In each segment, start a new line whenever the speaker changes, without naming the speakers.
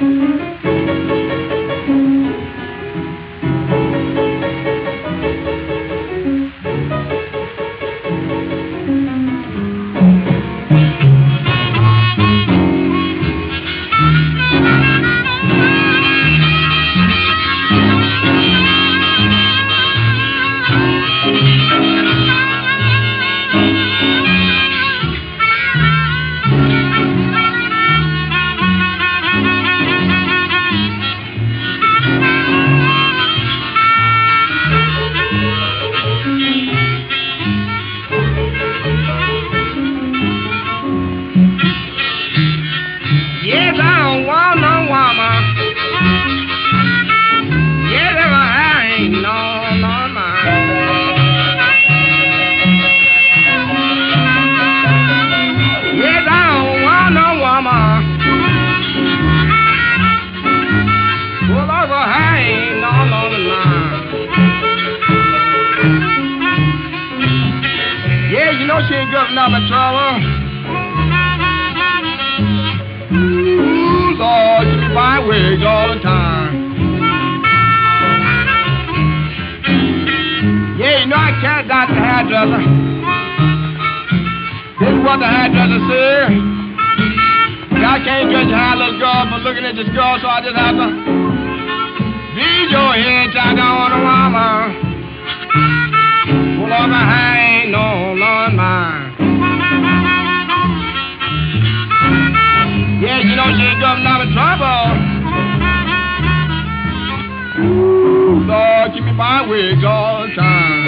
Yes, know she ain't good enough in trouble. Ooh, Lord, you buy wigs all the time. Yeah, you know I can't down to the hairdresser. This is what the hairdresser said. I can't your hair, little girl, but looking at this girl, so I just have to Buy wigs all time.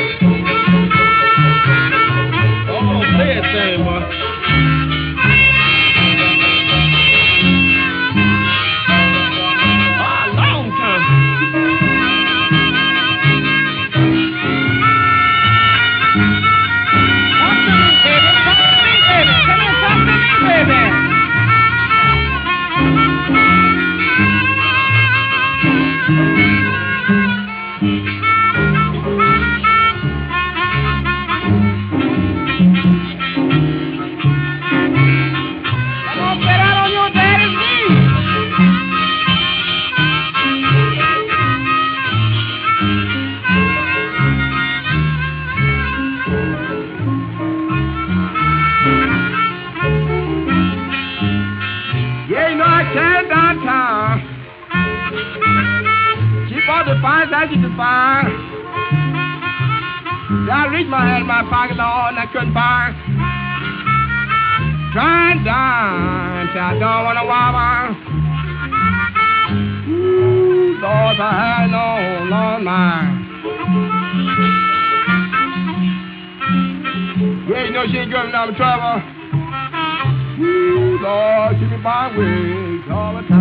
Can't downtown. Keep all the fines as you can find. I reached my hand in my pocket, Lord, and I couldn't find. Trying down I don't want to wobble. Ooh, Lord, I had no long mind. Yeah, you know she ain't good enough trouble. Ooh, Lord, give me my wings.